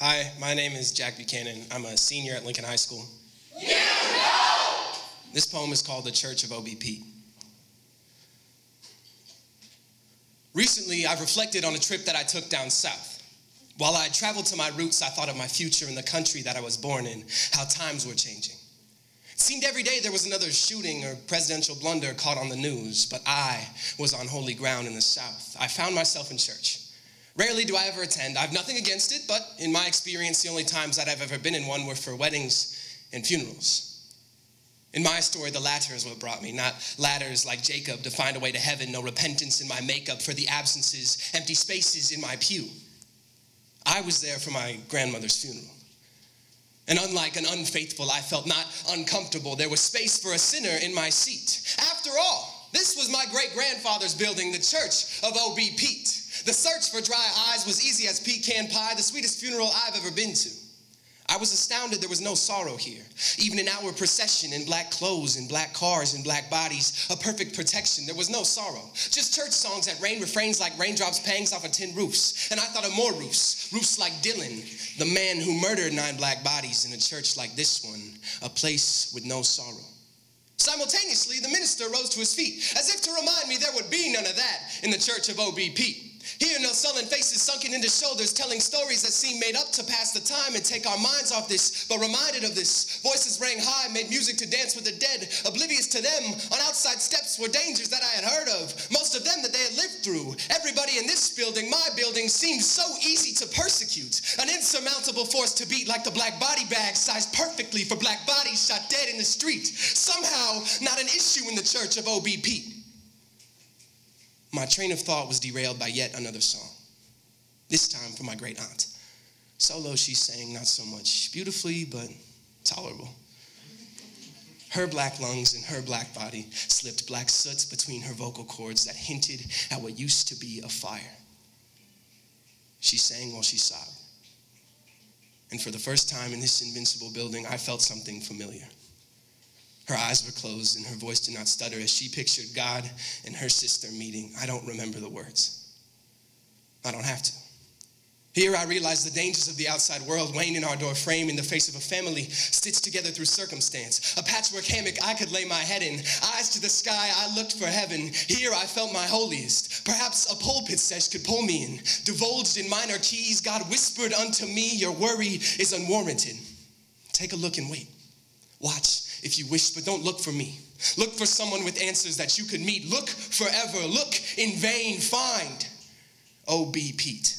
Hi, my name is Jack Buchanan. I'm a senior at Lincoln High School. Yeah, no! This poem is called The Church of OBP. Recently, I've reflected on a trip that I took down south. While I traveled to my roots, I thought of my future in the country that I was born in, how times were changing. It seemed every day there was another shooting or presidential blunder caught on the news, but I was on holy ground in the South. I found myself in church. Rarely do I ever attend. I've nothing against it, but in my experience, the only times that I've ever been in one were for weddings and funerals. In my story, the latter is what brought me, not ladders like Jacob to find a way to heaven, no repentance in my makeup for the absences, empty spaces in my pew. I was there for my grandmother's funeral. And unlike an unfaithful, I felt not uncomfortable. There was space for a sinner in my seat. After all, this was my great grandfather's building, the church of O.B. Pete. The search for dry eyes was easy as pecan pie, the sweetest funeral I've ever been to. I was astounded there was no sorrow here. Even in our procession in black clothes, in black cars, in black bodies, a perfect protection, there was no sorrow. Just church songs that rain refrains like raindrops pangs off of tin roofs. And I thought of more roofs, roofs like Dylan, the man who murdered nine black bodies in a church like this one, a place with no sorrow. Simultaneously, the minister rose to his feet, as if to remind me there would be none of that in the church of OBP. Here, no sullen faces sunken into shoulders, telling stories that seem made up to pass the time and take our minds off this, but reminded of this. Voices rang high, made music to dance with the dead, oblivious to them. On outside steps were dangers that I had heard of, most of them that they had lived through. Everybody in this building, my building, seemed so easy to persecute, an insurmountable force to beat, like the black body bag, sized perfectly for black bodies shot dead in the street. Somehow, not an issue in the church of OBP my train of thought was derailed by yet another song, this time for my great aunt. Solo, she sang not so much beautifully, but tolerable. Her black lungs and her black body slipped black soots between her vocal cords that hinted at what used to be a fire. She sang while she sobbed. And for the first time in this invincible building, I felt something familiar. Her eyes were closed and her voice did not stutter as she pictured God and her sister meeting. I don't remember the words. I don't have to. Here I realized the dangers of the outside world weighing in our door frame in the face of a family stitched together through circumstance. A patchwork hammock I could lay my head in. Eyes to the sky, I looked for heaven. Here I felt my holiest. Perhaps a pulpit sesh could pull me in. Divulged in minor keys, God whispered unto me, Your worry is unwarranted. Take a look and wait. Watch if you wish, but don't look for me. Look for someone with answers that you could meet. Look forever. Look in vain. Find oh, O.B. Pete.